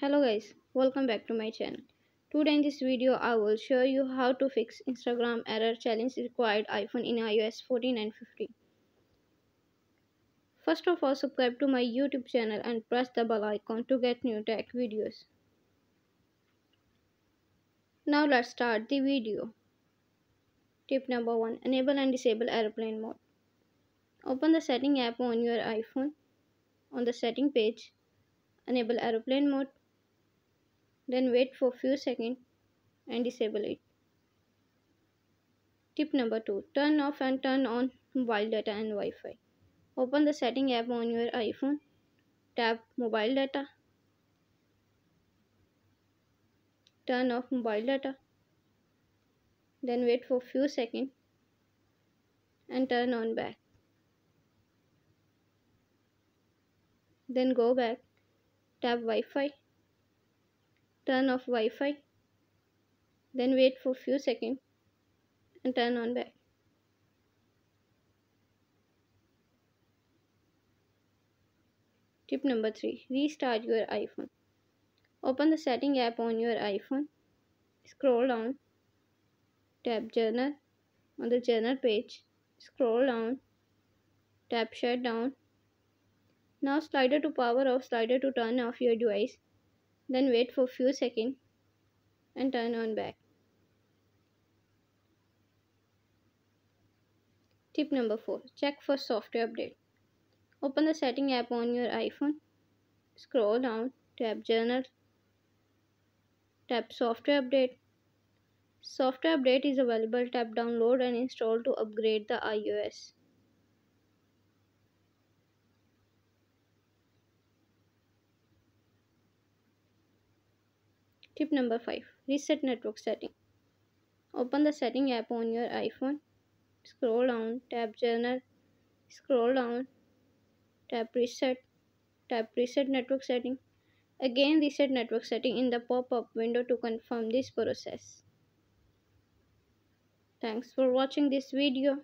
hello guys welcome back to my channel. Today in this video i will show you how to fix instagram error challenge required iphone in ios 14 and 15 first of all subscribe to my youtube channel and press the bell icon to get new tech videos. Now let's start the video. Tip number one enable and disable airplane mode. Open the setting app on your iphone. On the setting page enable aeroplane mode then wait for few seconds and disable it. Tip number 2. Turn off and turn on mobile data and Wi-Fi. Open the setting app on your iPhone. Tap mobile data. Turn off mobile data. Then wait for few seconds and turn on back. Then go back. Tap Wi-Fi turn off Wi-Fi then wait for few seconds and turn on back. Tip number 3 restart your iphone. Open the setting app on your iphone scroll down tap general on the general page scroll down tap shutdown now slider to power off slider to turn off your device then wait for few seconds and turn on back. Tip number 4. Check for software update. Open the setting app on your iPhone. Scroll down, tap General, tap Software Update. Software update is available. Tap Download and install to upgrade the iOS. Tip number 5. Reset network setting. Open the setting app on your iPhone. Scroll down, tap General. Scroll down, tap Reset. Tap Reset network setting. Again reset network setting in the pop-up window to confirm this process. Thanks for watching this video.